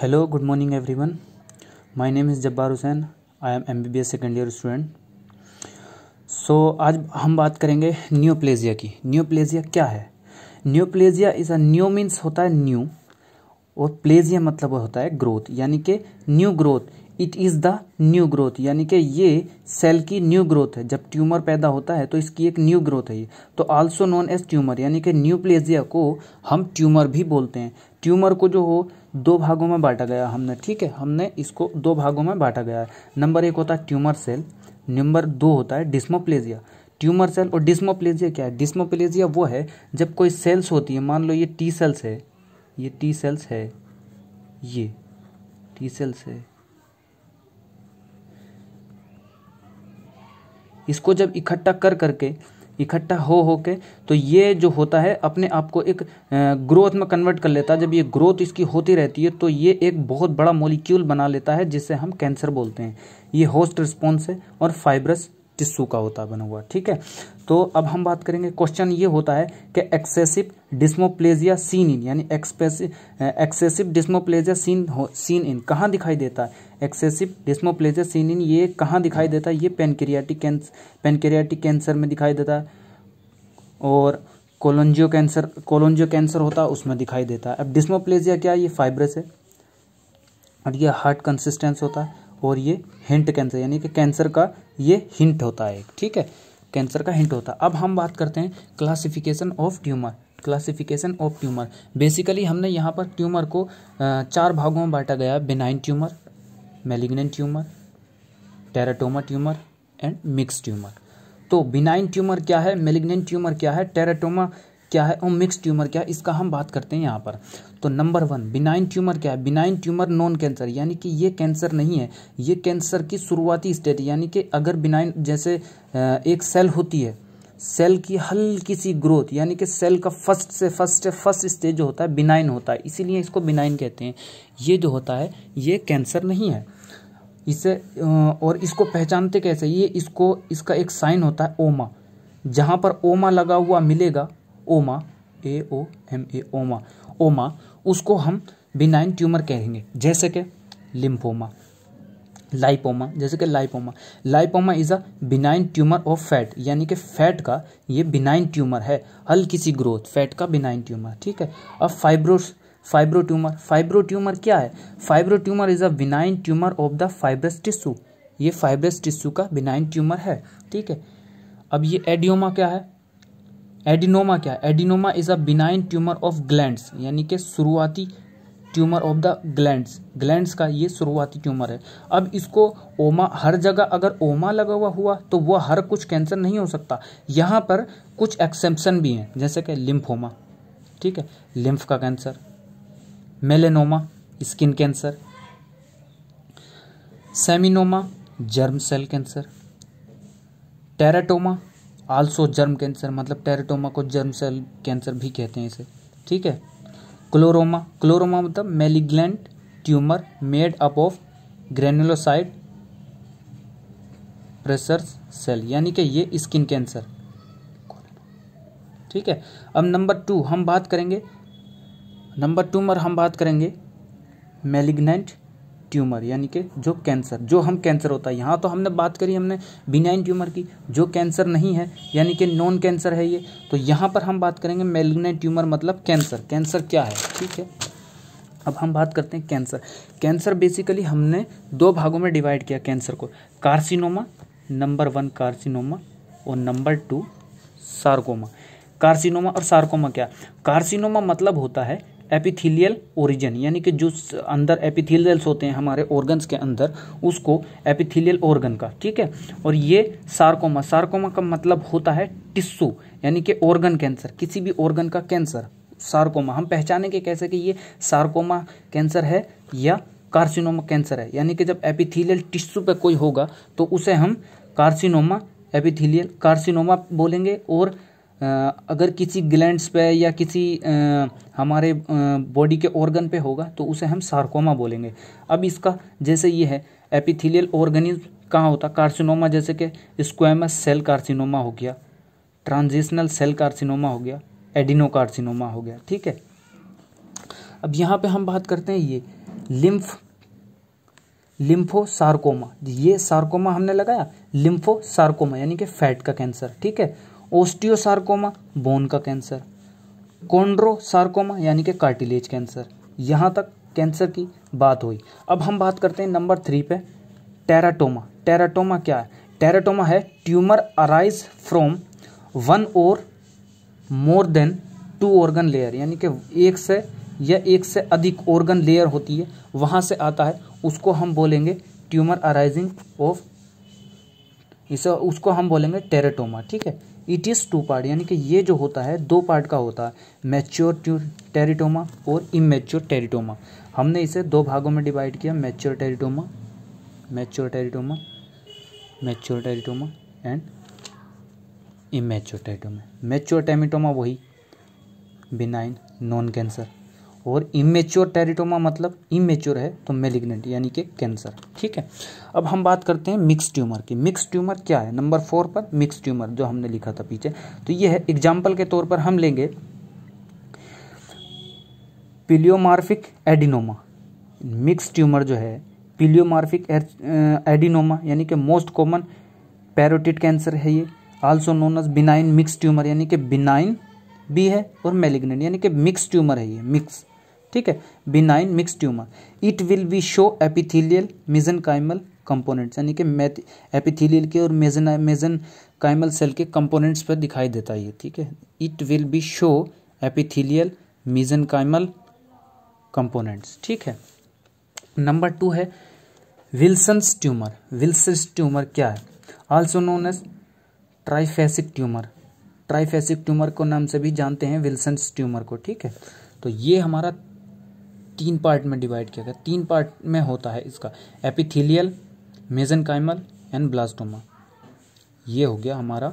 Hello good morning everyone my name is Jabbar Hussain I am M B B S second year student so आज हम बात करेंगे neoplasia की। Neoplasia क्या है? Neoplasia is a new means होता है न्यू और प्लेजिया मतलब होता है ग्रोथ यानी कि new growth it is the new growth यानी कि ये सेल की न्यू ग्रोथ है। जब ट्यूमर पैदा होता है तो इसकी एक न्यू ग्रोथ है ये। तो आल्सो नोन एज ट्यूमर यानी कि न्यू प्लेजिया को हम ट्यूमर भी बोलते हैं। ट्यूमर को जो हो दो भागों में बांटा गया हमने, ठीक है? हमने इसको दो भागों में बांटा गया है। नंबर एक होता है ट्यूमर सेल, नंबर दो होता है डिस्मोप्लेजिया। ट्यूमर सेल और डिस्मोप्लेजिया क्या है? डिस्मोप्लेजिया वो है, जब कोई सेल्स होती है, मान लो ये टी सेल्स है, ये टी सेल्स है, ये टी सेल्स है। इसको जब इकट्ठा कर करके इकट्ठा हो हो के तो ये जो होता है, अपने आप को एक ग्रोथ में कन्वर्ट कर लेता है। जब ये ग्रोथ इसकी होती रहती है तो ये एक बहुत बड़ा मोलिक्यूल बना लेता है जिससे हम कैंसर बोलते हैं। ये होस्ट रिस्पॉन्स है और फाइब्रस टिश्यू का होता बना हुआ। ठीक है? तो अब हम बात करेंगे क्वेश्चन ये होता है कि एक्सेसिव डिस्मोप्लेजिया सीन इन यानी एक्सेसिव डिस्मोप्लेजिया सीन हो सीन इन कहाँ दिखाई देता है? एक्सेसिव डिस्मोप्लेजिया सीन इन ये कहाँ दिखाई देता है? ये पेनक्रियाटिक कैंसर पेनक्रियाटिक कैंसर में दिखाई देता है। और कोलोंजियो कैंसर कोलोंजियो कैंसर होता है उसमें दिखाई देता है। अब डिस्मोप्लेजिया क्या है? ये फाइब्रस है। और ये हार्ट कंसिस्टेंस होता है और ये हिंट कैंसर यानी कि कैंसर का ये हिंट होता है ठीक है? कैंसर का हिंट होता है। अब हम बात करते हैं classification of tumour classification of tumour basically हमने यहाँ पर ट्यूमर को चार भागों में बांटा गया benign tumour malignant tumour teratoma tumour and mix tumour तो बिनाइन ट्यूमर क्या है? मेलिग्नेंट ट्यूमर क्या है? टेराटोमा क्या है? और मिक्स ट्यूमर क्या है? इसका हम बात करते हैं यहाँ पर। तो नंबर वन बिनाइन ट्यूमर क्या है? बिनाइन ट्यूमर नॉन कैंसर यानी कि ये कैंसर नहीं है। ये कैंसर की शुरुआती स्टेज यानी कि अगर बिनाइन जैसे एक सेल होती है सेल की हल्की सी ग्रोथ यानी कि सेल का फ़र्स्ट से फ़र्स्ट से फ़र्स्ट स्टेज जो होता है बिनाइन होता है। इसीलिए इसको बिनाइन कहते हैं। ये जो होता है, ये कैंसर नहीं है। इसे और इसको पहचानते कैसे? ये इसको, इसका एक साइन होता है, ओमा। जहाँ पर ओमा लगा हुआ मिलेगा, ओमा, ए ओ एम ए, ओमा। ओमा, उसको हम बिनाइन ट्यूमर कहेंगे। जैसे कि लिम्फोमा लाइपोमा जैसे कि lipoma lipoma is a benign tumour of fat यानी कि फैट का ये बिनाइन ट्यूमर है, हल्की सी ग्रोथ फैट का बिनाइन ट्यूमर ठीक है? अब fibrous fibro tumour fibro tumour क्या है? Fibro tumour is a benign tumour of the fibrous tissue ये फाइब्रस टिश्यू का बिनाइन ट्यूमर है, ठीक है? अब ये एडियोमा क्या है? एडिनोमा क्या है? Adenoma is a benign tumour of glands यानी कि शुरुआती tumour of the glands glands का ये शुरुआती ट्यूमर है। अब इसको ओमा, हर जगह अगर ओमा लगा हुआ हुआ तो वह हर कुछ कैंसर नहीं हो सकता। यहाँ पर कुछ एक्सेप्शन भी हैं, जैसे कि लिम्फोमा ठीक है? लिम्फ का cancer melanoma, skin cancer. Seminoma, germ cell cancer. Teratoma, also germ cancer मतलब टेराटोमा को जर्म सेल कैंसर भी कहते हैं इसे। ठीक है? क्लोरोमा क्लोरोमा मतलब malignant tumour made up of granulocyte pressure cell, यानी कि ये स्किन कैंसर। ठीक है? अब नंबर टू, हम बात करेंगे नंबर टू पर हम बात करेंगे, मेलिग्नेंट ट्यूमर, यानी कि जो कैंसर, जो हम कैंसर होता है। यहाँ तो हमने बात करी हमने बिनाइन ट्यूमर की, जो कैंसर नहीं है, यानी कि नॉन कैंसर है ये। तो यहाँ पर हम बात करेंगे मेलिग्नेंट ट्यूमर मतलब कैंसर। कैंसर क्या है? ठीक है? अब हम बात करते हैं कैंसर। कैंसर बेसिकली हमने दो भागों में डिवाइड किया कैंसर को। कार्सिनोमा नंबर वन कार्सिनोमा और नंबर टू सार्कोमा कार्सिनोमा और सार्कोमा क्या? कार्सिनोमा मतलब होता है एपिथीलियल ओरिजिन, यानी कि जो अंदर एपिथीलियल्स होते हैं हमारे ऑर्गन्स के अंदर, उसको एपिथीलियल ऑर्गन का, ठीक है? और ये सार्कोमा सार्कोमा का मतलब होता है टिश्यू यानी कि ऑर्गन कैंसर किसी भी ऑर्गन का कैंसर सार्कोमा हम पहचानेंगे कैसे कि ये सार्कोमा कैंसर है या कार्सिनोमा कैंसर है? यानी कि जब एपिथीलियल टिश्यू पे कोई होगा तो उसे हम कार्सिनोमा एपिथीलियल कार्सिनोमा बोलेंगे, और अगर किसी ग्लैंड्स पे या किसी हमारे बॉडी के ऑर्गन पे होगा तो उसे हम सार्कोमा बोलेंगे। अब इसका, जैसे ये है एपिथेलियल ऑर्गेनिज्म कहाँ होता? कार्सिनोमा जैसे कि स्क्वेमस सेल कार्सिनोमा हो गया ट्रांजिशनल सेल कार्सिनोमा हो गया एडिनो कार्सिनोमा हो गया, ठीक है? अब यहाँ पे हम बात करते हैं ये लिम्फ लिम्फो सार्कोमा ये सार्कोमा हमने लगाया लिम्फो सार्कोमा यानी कि फैट का कैंसर ठीक है? ओस्टियो सार्कोमा बोन का कैंसर, कोंड्रोसार्कोमा यानी कि कार्टिलेज कैंसर। यहाँ तक कैंसर की बात हुई। अब हम बात करते हैं नंबर थ्री पे, टेराटोमा। टेराटोमा क्या है? टेराटोमा है ट्यूमर अराइज फ्रॉम वन और more than two organ layer, यानी कि एक से या एक से अधिक ऑर्गन लेयर होती है, वहाँ से आता है। उसको हम बोलेंगे ट्यूमर अराइजिंग ऑफ़, इसे उसको हम बोलेंगे टेरेटोमा, ठीक है? इट इज़ टू पार्ट यानी कि ये जो होता है, दो पार्ट का होता है मैच्योर टेरिटोमा और इमेच्योर टेरिटोमा हमने इसे दो भागों में डिवाइड किया mature teratoma mature teratoma mature teratoma and immature teratoma mature teratoma वही बिनाइन नॉन कैंसर और इमेच्योर टेरिटोमा मतलब इमेच्योर है तो मेलिग्नेंट यानी कि कैंसर ठीक है? अब हम बात करते हैं मिक्स ट्यूमर की। मिक्स ट्यूमर क्या है? नंबर फोर पर मिक्स ट्यूमर जो हमने लिखा था पीछे। तो ये है एग्ज़ाम्पल के तौर पर हम लेंगे पिलियोमार्फिक एडिनोमा मिक्स ट्यूमर जो है पिलियोमार्फिक एडिनोमा यानी कि मोस्ट कॉमन पैरोटिड कैंसर है ये। Also known as benign mix tumour यानी कि बिनाइन भी है और मेलिग्नेंट यानी कि मिक्स ट्यूमर है ये मिक्स ठीक है? Benign mix tumour it will be show epithelial mesenchymal components यानी कि एपिथीलियल के और मेजन मेजन काइमल सेल के कंपोनेंट्स पर दिखाई देता है ये, ठीक है? It will be show epithelial mesenchymal components ठीक है? नंबर टू है विल्सन्स ट्यूमर विल्सन्स ट्यूमर क्या है? Also known as triphasic tumour triphasic tumour को नाम से भी जानते हैं, विल्सन्स ट्यूमर को, ठीक है? तो ये हमारा तीन पार्ट में डिवाइड किया गया। तीन पार्ट में होता है इसका। Epithelial mesenchymal and blastoma. ये हो गया हमारा।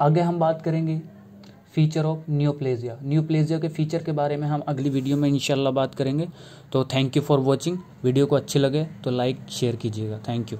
आगे हम बात करेंगे फीचर ऑफ़ न्यूप्लेजिया। न्यूप्लेजिया के फीचर के बारे में हम अगली वीडियो में इंशाल्लाह बात करेंगे। तो thank you for watching video को अच्छे लगे तो लाइक शेयर कीजिएगा। Thank you